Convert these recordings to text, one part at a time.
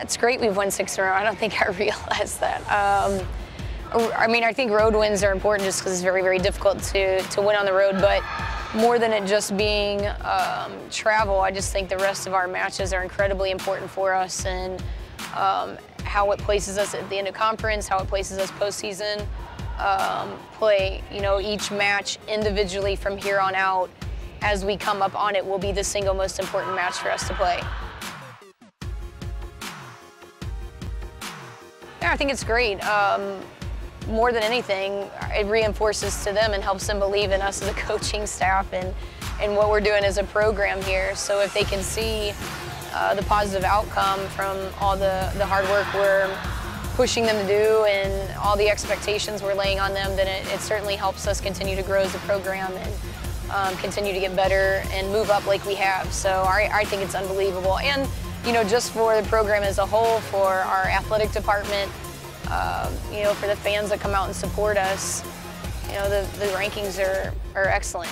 It's great we've won six in a row. I don't think I realized that. Um, I mean, I think road wins are important just because it's very, very difficult to, to win on the road. But more than it just being um, travel, I just think the rest of our matches are incredibly important for us and um, how it places us at the end of conference, how it places us postseason. Um, play, you know, each match individually from here on out as we come up on it will be the single most important match for us to play. I think it's great. Um, more than anything, it reinforces to them and helps them believe in us as a coaching staff and, and what we're doing as a program here. So if they can see uh, the positive outcome from all the, the hard work we're pushing them to do and all the expectations we're laying on them, then it, it certainly helps us continue to grow as a program and um, continue to get better and move up like we have. So I, I think it's unbelievable. And, you know, just for the program as a whole, for our athletic department, um, you know, for the fans that come out and support us, you know, the, the rankings are, are excellent.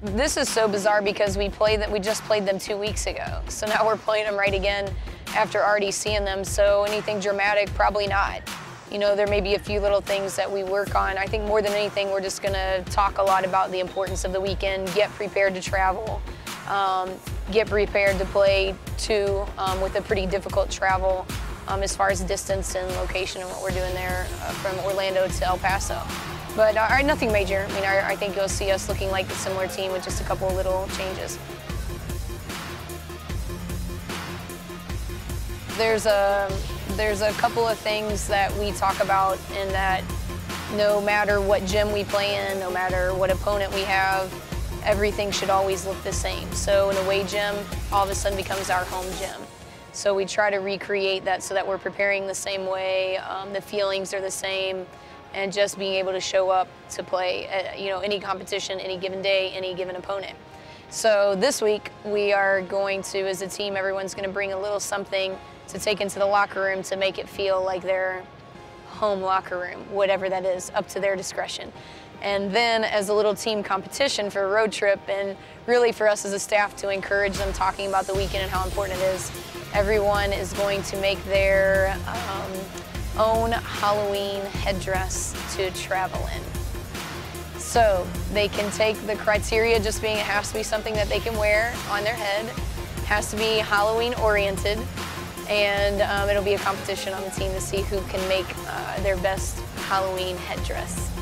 This is so bizarre because we played that we just played them two weeks ago. So now we're playing them right again after already seeing them. So anything dramatic, probably not. You know, there may be a few little things that we work on. I think more than anything, we're just gonna talk a lot about the importance of the weekend, get prepared to travel, um, get prepared to play two um, with a pretty difficult travel um, as far as distance and location and what we're doing there uh, from Orlando to El Paso. But uh, nothing major. I mean, I, I, think you'll see us looking like a similar team with just a couple little changes. There's a, there's a couple of things that we talk about in that no matter what gym we play in, no matter what opponent we have, everything should always look the same. So an away gym all of a sudden becomes our home gym. So we try to recreate that so that we're preparing the same way, um, the feelings are the same, and just being able to show up to play, at, you know, any competition, any given day, any given opponent. So this week we are going to, as a team, everyone's going to bring a little something to take into the locker room to make it feel like their home locker room, whatever that is, up to their discretion and then as a little team competition for a road trip and really for us as a staff to encourage them talking about the weekend and how important it is. Everyone is going to make their um, own Halloween headdress to travel in. So they can take the criteria just being it has to be something that they can wear on their head, has to be Halloween oriented, and um, it'll be a competition on the team to see who can make uh, their best Halloween headdress.